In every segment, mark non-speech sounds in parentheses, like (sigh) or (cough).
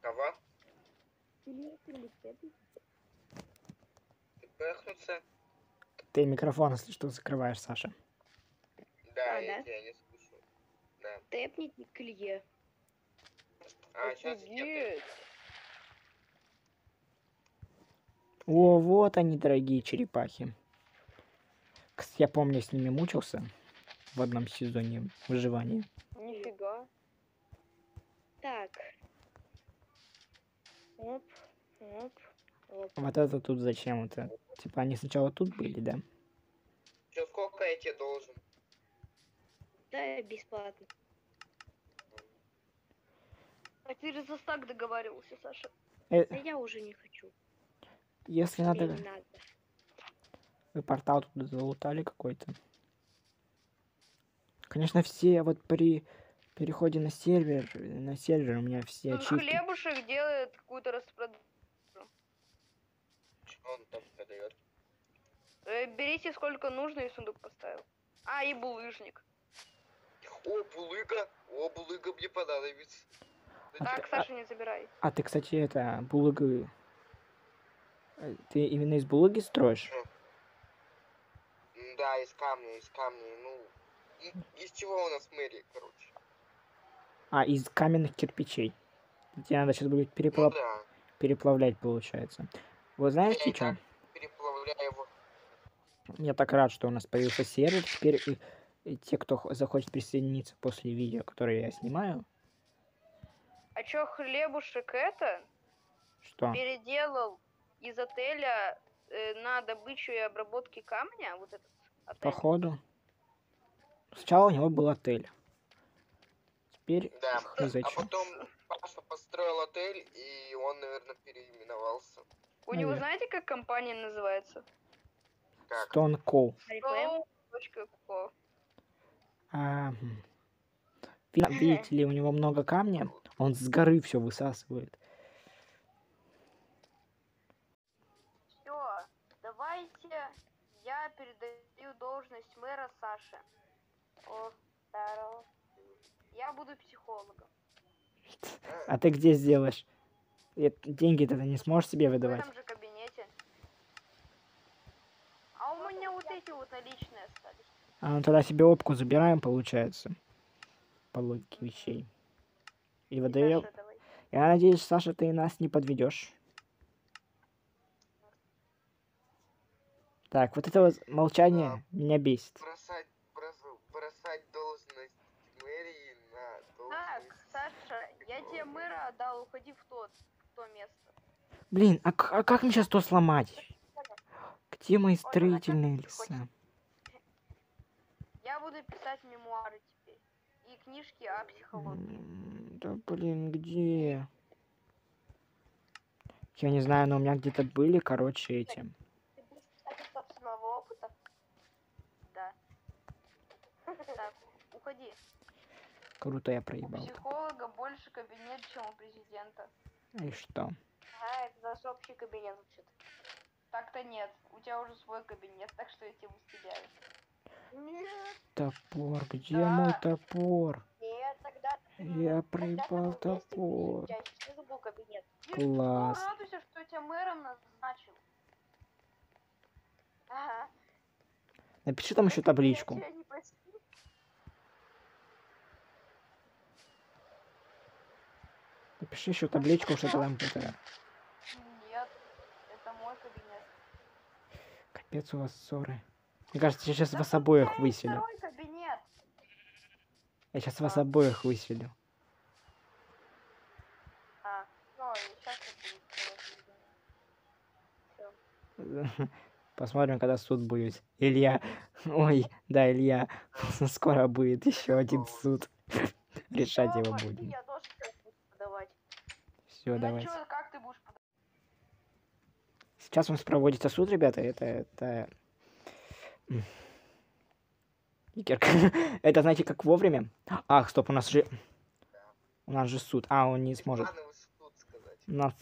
Кого? Или кто-нибудь пятый? Ты пыхнуться? Ты микрофон, если что, закрываешь, Саша. Да, А, я да? тебя не слышу. Да. Тэпнить к Илье. А, сейчас Офигеть. О, вот они, дорогие черепахи. Кстати, я помню, с ними мучился в одном сезоне выживания. Нифига. Так. Оп, оп, оп. Вот это тут зачем это? Типа они сначала тут были, да? Чё, сколько я тебе должен? Да, бесплатно. А ты же за стак договаривался, Саша. Э, Да я уже не хочу. если Мне надо... не надо. Вы портал тут залутали какой-то. Конечно, все вот при переходе на сервер, на сервер у меня все Тут ачивки. хлебушек делает какую-то распродажу. Что он там продает? Э, Берите сколько нужно и сундук поставил. А, и булыжник. О, булыга! О, булыга мне понадобится. Да Так, чё, Саша, не забирай. А ты, кстати, это, булыгы... э, Ты именно из булыги строишь? Да, из камня, из камня. Ну, из чего у нас мэрия, короче? А, из каменных кирпичей. Тебе надо сейчас будет Ну переплав... да, переплавлять, получается. Вы знаете, что? так переплавляю его. Я так рад, что у нас появился сервер. Теперь и- и те, кто хо- захочет присоединиться после видео, которое я снимаю, А чё, хлебушек это что? переделал из отеля э, на добычу и обработки камня? Вот этот отель. Походу. Сначала у него был отель. Теперь Да, не а потом Паша построил отель, и он, наверное, переименовался. У него Наверно. знаете, как компания называется? Как? Stone Cold. Арифлейм? Stone.co. А, м. Ви- видите ли, у него много камня, он с горы все высасывает. Все, давайте я передаю должность мэра Саше. О, здорово. Я буду психологом. А ты где сделаешь? Деньги-то ты не сможешь себе В выдавать. этом же кабинете. А у меня вот эти вот наличные остались. А ну тогда себе опку забираем, получается. По логике вещей. И выдаем. Я надеюсь, Саша, ты нас не подведешь. Так, вот это вот молчание меня бесит. Бросать, бросу- бросать должность мэрии на Так, должность... Саша, я тебе мэра отдал, уходи в тот, в то место. Блин, а, а как мне сейчас то сломать? Где мои Ой, строительные хочешь? леса? Я буду писать мемуары теперь. И книжки о психологии. Да блин, где? Я не знаю, но у меня где-то были, короче, эти. Да. (laughs) Так, уходи. Круто я У проебал. психолога больше кабинет, чем у президента. И что? А, это наш общий кабинет вообще-то. Так-то нет. У тебя уже свой кабинет, так что я тебя выселяю. Нет, Топор, где Да. мой топор? нет, тогда... Я проебал топор. Снизу был кабинет. Класс. радуйся, что я тебя мэром назначил. Ага. Напиши там еще Это я табличку. тебя не просил. Напиши еще табличку, что это. Нет, это мой кабинет. Капец у вас ссоры. Мне кажется, я сейчас вас обоих выселю. Второй кабинет. Я сейчас вас обоих выселю. А, ну, сейчас. Посмотрим, когда суд будет. Илья. Ой, да, Илья. (laughs) Скоро будет еще один суд. (laughs) Решать его будем. Я тоже сейчас буду подавать. Все, Ну давайте. чё, как ты будешь подавать? Сейчас у нас проводится суд, ребята. Это, это... Икерка. (laughs) Это, знаете, как вовремя? Ах, стоп, у нас же... У нас же суд. А, он не сможет. Плановый суд сказать. У нас...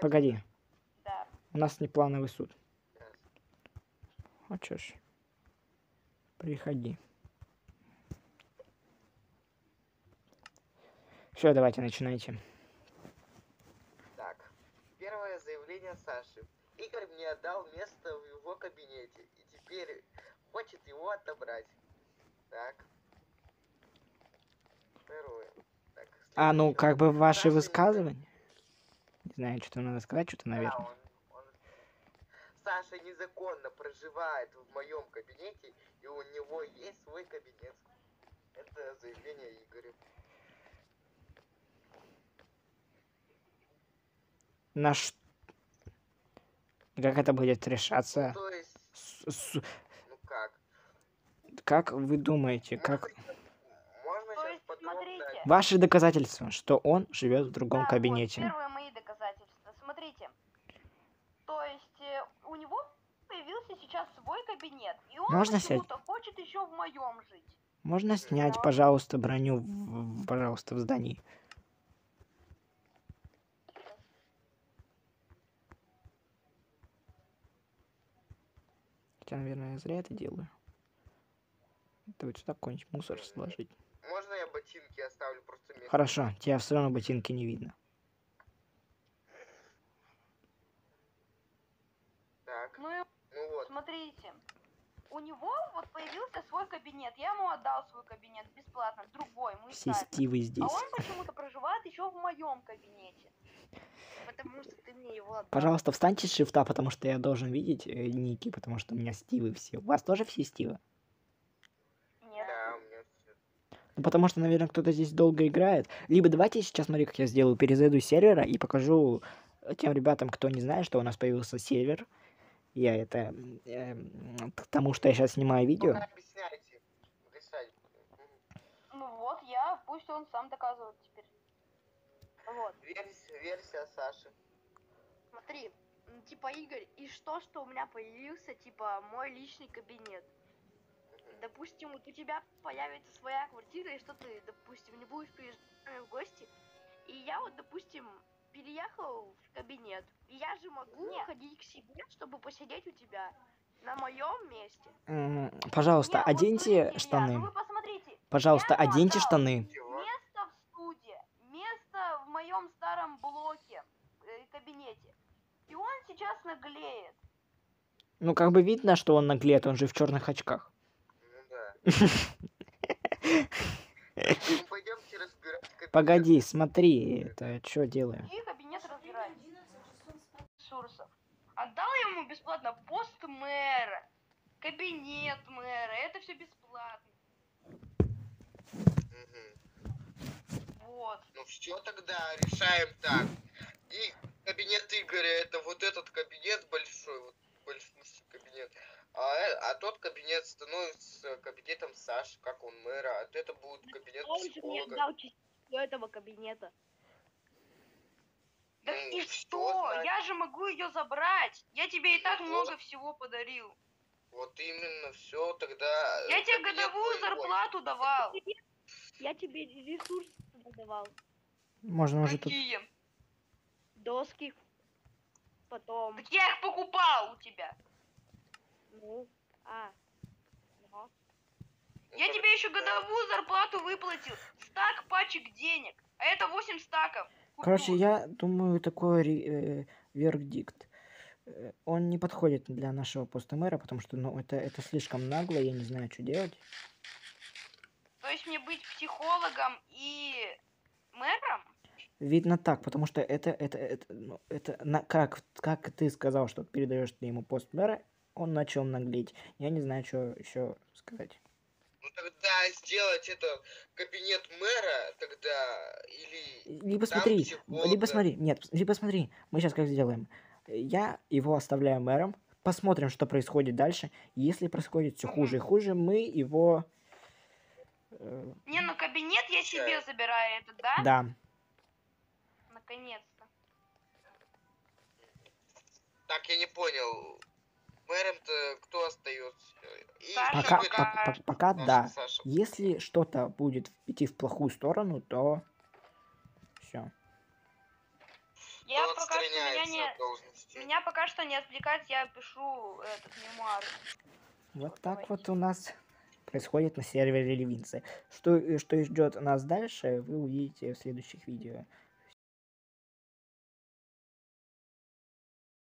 Погоди. Да. У нас не плановый суд. Хочешь? Приходи. Все, давайте, начинайте. Так, первое заявление Саши. Игорь мне отдал место в его кабинете и теперь хочет его отобрать. Так. Второе. Так, А, ну, как бы ваши Саша высказывания. Не знаю, что надо сказать, что-то, Да, наверное. он- он- Саша незаконно проживает в моем кабинете, и у него есть свой кабинет. Это заявление Игоря. На ш- Как это будет Ну, решаться? то есть, С- с- ну как? Как вы думаете, как... Можно То сейчас есть, подробно... смотрите. Ваши доказательства, что он живет в другом Да, кабинете. Вот, первые мои доказательства. Смотрите. То есть э, у него появился сейчас свой кабинет, и он Можно почему-то хочет еще в моем жить. Можно снять, пожалуйста, броню, в- пожалуйста, в здании. Хотя, наверное, я зря это делаю. Это вот сюда какой-нибудь мусор сложить. Можно я ботинки оставлю просто место? Хорошо, тебя все равно ботинки не видно. Так, Ну ну вот. смотрите. У него вот появился свой кабинет. Я ему отдал свой кабинет бесплатно, другой, мой Все старый. стивы А здесь. он почему-то проживает еще в моем кабинете. Потому что ты мне его отдал. Пожалуйста, встаньте с шифта, потому что я должен видеть э, ники, потому что у меня стивы все. У вас тоже все стивы? Нет. Да, у меня всё. Ну, потому что, наверное, кто-то здесь долго играет. Либо давайте сейчас, смотри, как я сделаю, перезайду с сервера и покажу э, тем ребятам, кто не знает, что у нас появился сервер. Я это... к тому, что я сейчас снимаю видео. Мгм. Ну вот я, пусть он сам доказывает. Вот. Версия, версия Саши. Смотри, типа Игорь, и что, что у меня появился, типа, мой личный кабинет. Допустим, вот у тебя появится своя квартира, и что ты, допустим, не будешь приезжать в гости. И я вот, допустим, переехал в кабинет. И я же могу ходить к себе, чтобы посидеть у тебя на моем месте. Пожалуйста, Не, вот оденьте смотрите, ребят, штаны. ну вы посмотрите. Пожалуйста, оденьте штаны. Чего? Место в студии, моем старом блоке, э, кабинете. И он сейчас наглеет. Ну, как бы видно, что он наглеет, он же в черных очках. Ну да. (laughs) Ну. Погоди, смотри, это что делаем? И кабинет разбирать. Ресурсов. Отдал я ему бесплатно пост мэра, кабинет мэра, это все бесплатно. Мгм. Вот. Ну все тогда решаем так. И кабинет Игоря это вот этот кабинет большой, вот большущий кабинет. А, э- а тот кабинет становится кабинетом Саши, как он мэра. А это будет кабинет Он же мне психолога. отдал частичку этого кабинета. Так Ну, и что? значит. Я же могу ее забрать. Я тебе и так Ну много вот. всего подарил. Вот именно все тогда. э, Я тебе кабинет годовую твой. зарплату давал. Я тебе ресурсы давал. Можно уже тут... Какие? Доски. Потом, Так я их покупал у тебя. ну, а. ага. Я тебе еще годовую зарплату выплатил. Стак пачек денег. А это 8 стаков. Короче, купюр. я думаю, такой э, вердикт. Э, Он не подходит для нашего поста мэра, потому что, ну, это, это слишком нагло, я не знаю, что делать. То есть мне быть психологом и мэром? Видно так, потому что это, это, это, ну, это, на, как, как ты сказал, что передаешь ты ему пост мэра, он начал наглеть. Я не знаю, что еще сказать. Ну тогда сделать это кабинет мэра тогда или Либо Там смотри, психолога. либо смотри, нет, либо смотри, мы сейчас как сделаем. Я его оставляю мэром, посмотрим, что происходит дальше. Если происходит все хуже и хуже, мы его... э, Не, ну кабинет я себе забираю этот, да? да, Наконец-то. так я не понял. Мэром-то кто остается? И Саша пока, пок- пока- пок- пока Саша, да. Саша. Если что-то будет идти в плохую сторону, то все. Я кто пока что меня не... Меня пока что не отвлекать, я пишу этот мемуар. Вот так вот у нас происходит на сервере Левинцы. Что, э, что ждет нас дальше, вы увидите в следующих видео.